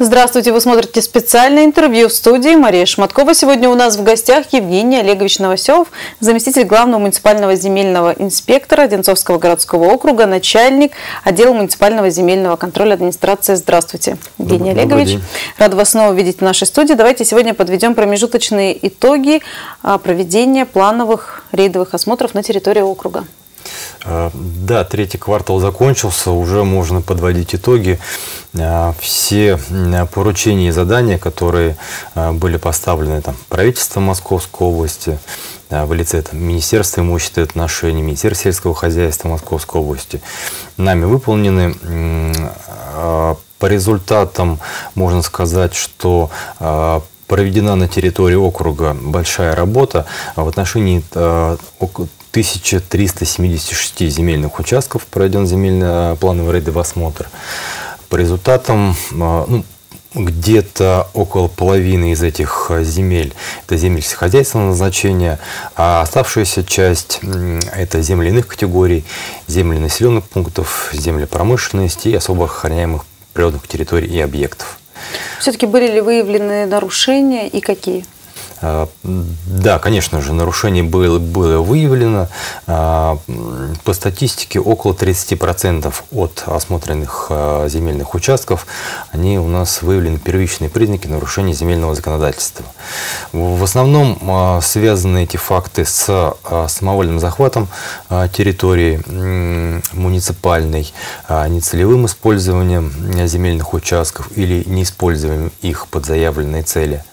Здравствуйте, вы смотрите специальное интервью в студии Мария Шматкова. Сегодня у нас в гостях Евгений Олегович Новоселов, заместитель главного муниципального земельного инспектора Одинцовского городского округа, начальник отдела муниципального земельного контроля администрации. Здравствуйте, Евгений Добрый, Олегович. Добрый Рада вас снова видеть в нашей студии. Давайте сегодня подведем промежуточные итоги а, проведения плановых рейдовых осмотров на территории округа. А, да, третий квартал закончился, уже можно подводить итоги. А, все поручения и задания, которые а, были поставлены там, правительством Московской области, в лице там, Министерства имущества и отношений, Министерства сельского хозяйства Московской области, нами выполнены. По результатам можно сказать, что проведена на территории округа большая работа в отношении 1376 земельных участков проведен земельный плановый рейдовый осмотр. По результатам, а, ну, где-то около половины из этих земель – это земли сельскохозяйственного назначения, а оставшаяся часть – это земли иных категорий, земли населенных пунктов, земли промышленности и особо охраняемых природных территорий и объектов. Все-таки были ли выявлены нарушения и какие? А, да, конечно же, нарушений было, было выявлено. А, по статистике около 30% от осмотренных а, земельных участков они у нас выявлены первичные признаки нарушения земельного законодательства. В основном связаны эти факты с самовольным захватом территории муниципальной, нецелевым использованием земельных участков или неиспользованием их под заявленные цели,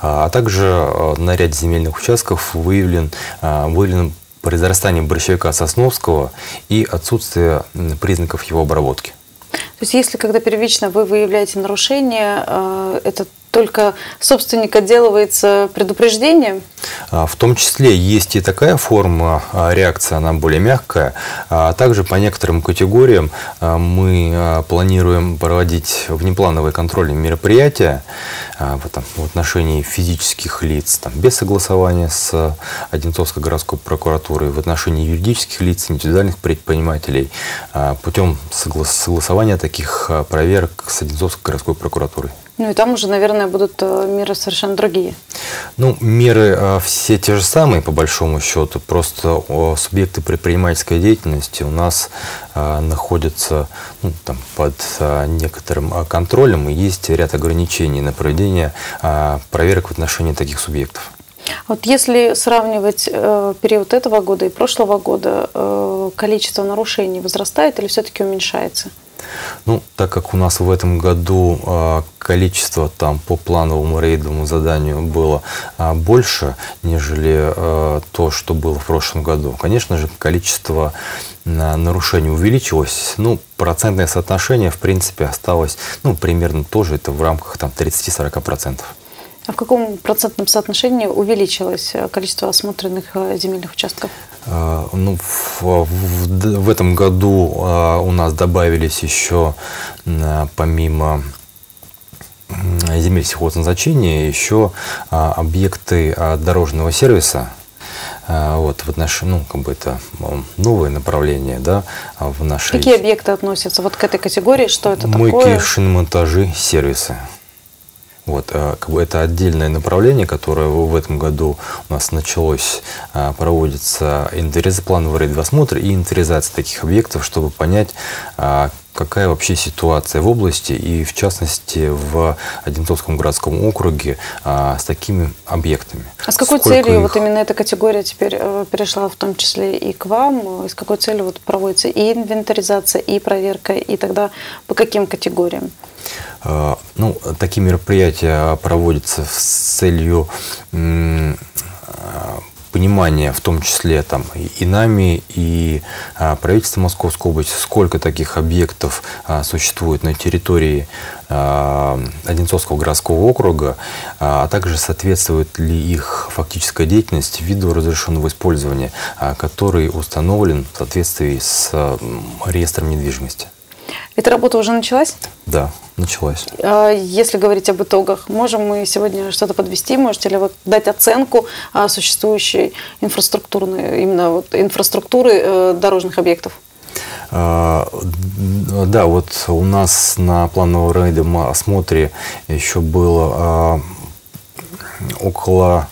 а также на ряде земельных участков выявлен, э, выявлено произрастание борщевика сосновского и отсутствие признаков его обработки. То есть если когда первично вы выявляете нарушение, э, это только собственник отделывается предупреждением? А, в том числе есть и такая форма а, реакции, она более мягкая. А также по некоторым категориям мы планируем проводить внеплановые контрольные мероприятия в отношении физических лиц там, без согласования с Одинцовской городской прокуратурой, в отношении юридических лиц, индивидуальных предпринимателей путем согласования таких проверок с Одинцовской городской прокуратурой. Ну и там уже, наверное, будут э, меры совершенно другие. Ну, меры э, все те же самые, по большому счету. Просто субъекты предпринимательской деятельности у нас э, находятся ну, там, под некоторым контролем, и есть ряд ограничений на проведение проверок в отношении таких субъектов. Вот если сравнивать э, период этого года и прошлого года, э, количество нарушений возрастает или все-таки уменьшается? Ну, так как у нас в этом году количество там по плановому рейдовому заданию было а, больше, нежели а, то, что было в прошлом году, конечно же, количество нарушений увеличилось. Ну, процентное соотношение, в принципе, осталось, ну, примерно тоже, это в рамках там 30-40%. А в каком процентном соотношении увеличилось э, количество осмотренных э, земельных участков? А, ну, в, в, в этом году а, у нас добавились еще, помимо земель сельхозназначения, еще а, объекты дорожного сервиса, вот, в отношении, ну, как бы это новое направление, да, в нашей... Какие объекты относятся вот к этой категории, что это Мойки, такое? Мойки, шиномонтажи, сервисы. Вот, а, как бы это отдельное направление, которое в этом году у нас началось, а, проводится инвентаризация, плановый рейдосмотр и инвентаризация таких объектов, чтобы понять, а, какая вообще ситуация в области и, в частности, в Одинцовском городском округе а, с такими объектами. А с какой Сколько целью их... вот именно эта категория теперь э, перешла в том числе и к вам? И с какой целью вот проводится и инвентаризация, и проверка, и тогда по каким категориям? А, ну, такие мероприятия проводятся с целью а, понимания, в том числе там, и нами, и а, правительством Московской области, сколько таких объектов существует на территории Одинцовского городского округа, а также соответствует ли их фактическая деятельность виду разрешенного использования, который установлен в соответствии с реестром недвижимости. Эта работа уже началась? Да, началась. А если говорить об итогах, можем мы сегодня что-то подвести? Можете ли вы дать оценку существующей инфраструктурной, именно вот инфраструктуры э, дорожных объектов? Да, вот у нас на плановом осмотре еще было около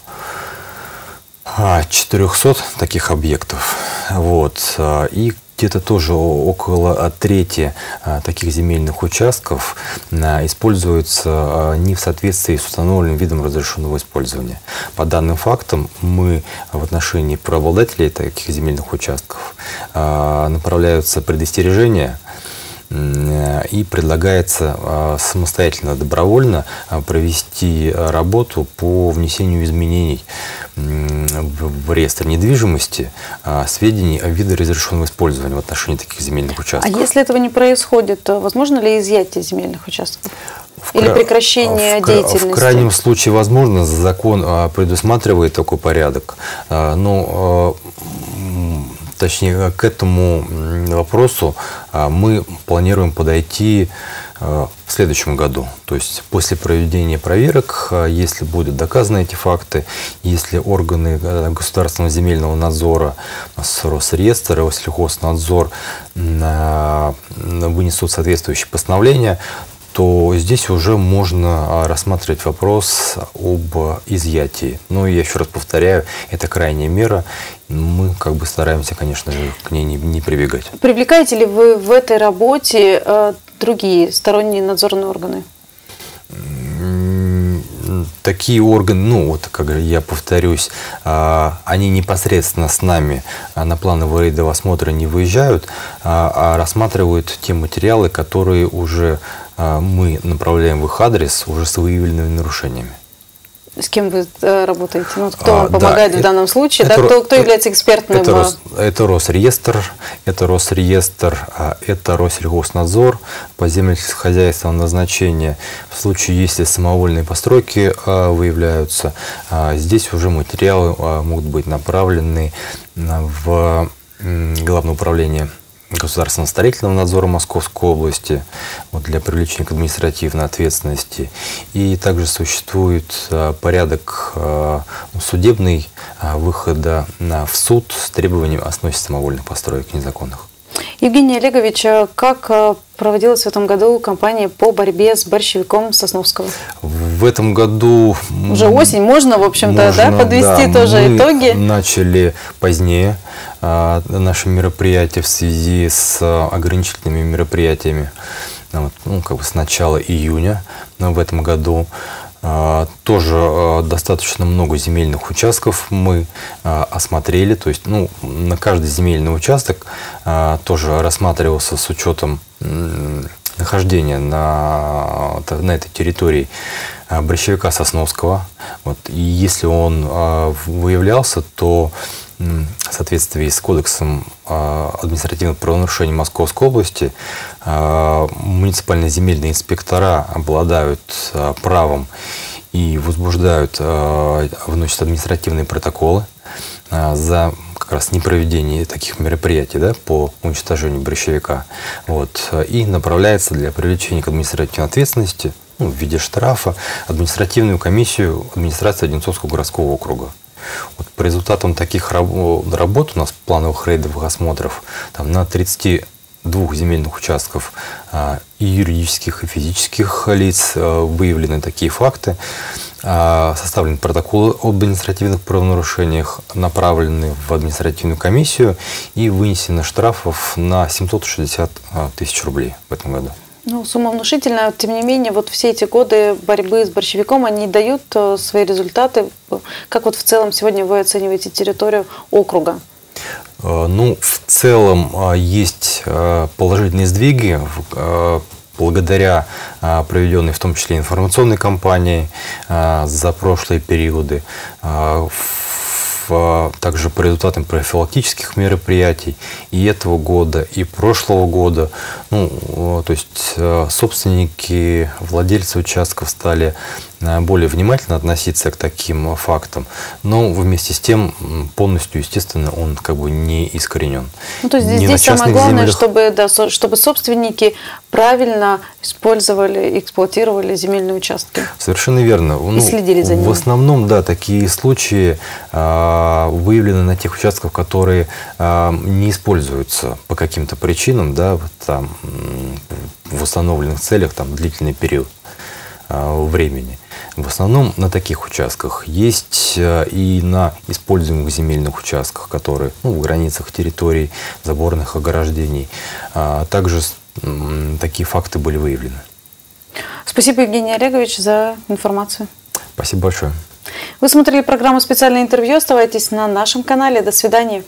400 таких объектов. Вот. И где-то тоже около трети а, таких земельных участков а, используются а, не в соответствии с установленным видом разрешенного использования. По данным фактам мы в отношении правообладателей таких земельных участков направляются предостережения и предлагается самостоятельно, добровольно провести работу по внесению изменений в реестр недвижимости а, сведений о виде разрешенного использования в отношении таких земельных участков. А если этого не происходит, возможно ли изъятие земельных участков? В Или прекращение в, деятельности? В крайнем случае возможно, закон а, предусматривает такой порядок, а, но точнее к этому вопросу мы планируем подойти Э, в следующем году. То есть после проведения проверок, э, если будут доказаны эти факты, если органы э, государственного земельного надзора Росреестр и Россельхознадзор вынесут соответствующие постановления, то здесь уже можно рассматривать вопрос об изъятии. Но я еще раз повторяю, это крайняя мера. Мы как бы стараемся, конечно же, к ней не, не прибегать. Привлекаете ли вы в этой работе другие сторонние надзорные органы? такие органы, ну вот как я повторюсь, а, они непосредственно с нами а, на плановый рейдовый осмотр не выезжают, а, а рассматривают те материалы, которые уже мы направляем в их адрес уже с выявленными нарушениями. С кем вы э, работаете? Ну, кто а, вам помогает да, в данном случае? Это, да, кто, кто является экспертным? Это, Рос, это Росреестр, это Росреестр, а это Россельхознадзор по землехозяйственному назначению. В случае, если самовольные постройки а, выявляются, а, здесь уже материалы а, могут быть направлены в Главное управление государственного строительного надзора Московской области вот, для привлечения к административной ответственности. И также существует а, порядок а, судебный а, выхода на, в суд с требованием о самовольных построек незаконных. Евгений Олегович, как проводилась в этом году кампания по борьбе с борщевиком Сосновского? В этом году... Уже осень, можно, в общем-то, да, подвести да, тоже мы итоги? начали позднее а, наши мероприятия в связи с ограничительными мероприятиями. Вот, ну, как бы с начала июня в этом году. А, тоже а, достаточно много земельных участков мы а, осмотрели. То есть ну, на каждый земельный участок тоже рассматривался с учетом нахождения на, на этой территории борщевика Сосновского. Вот, и если он выявлялся, то в соответствии с Кодексом административных правонарушений Московской области муниципальные земельные инспектора обладают правом и возбуждают, вносят административные протоколы за как раз непроведение таких мероприятий да, по уничтожению борщевика. Вот, и направляется для привлечения к административной ответственности ну, в виде штрафа административную комиссию администрации Одинцовского городского округа. Вот по результатам таких работ у нас плановых рейдовых осмотров там, на 32 земельных участков а, и юридических, и физических лиц а, выявлены такие факты. А, составлены протоколы об административных правонарушениях, направлены в административную комиссию и вынесено штрафов на 760 тысяч рублей в этом году. Ну, сумма внушительная. Тем не менее, вот все эти годы борьбы с борщевиком, они дают э, свои результаты. Как вот в целом сегодня вы оцениваете территорию округа? Э, ну, в целом э, есть положительные сдвиги благодаря проведенной в том числе информационной кампании за прошлые периоды также по результатам профилактических мероприятий и этого года, и прошлого года. Ну, то есть э, собственники, владельцы участков стали более внимательно относиться к таким фактам, но вместе с тем полностью, естественно, он как бы не искоренен. Ну, то есть не здесь самое главное, землях... чтобы, да, чтобы собственники правильно использовали, эксплуатировали земельные участки. Совершенно верно. И ну, следили за ними. В основном, да, такие случаи э, выявлены на тех участках, которые не используются по каким-то причинам, да, там, в установленных целях там, длительный период времени. В основном на таких участках. Есть и на используемых земельных участках, которые ну, в границах территорий, заборных ограждений. Также такие факты были выявлены. Спасибо, Евгений Олегович, за информацию. Спасибо большое. Вы смотрели программу «Специальное интервью». Оставайтесь на нашем канале. До свидания.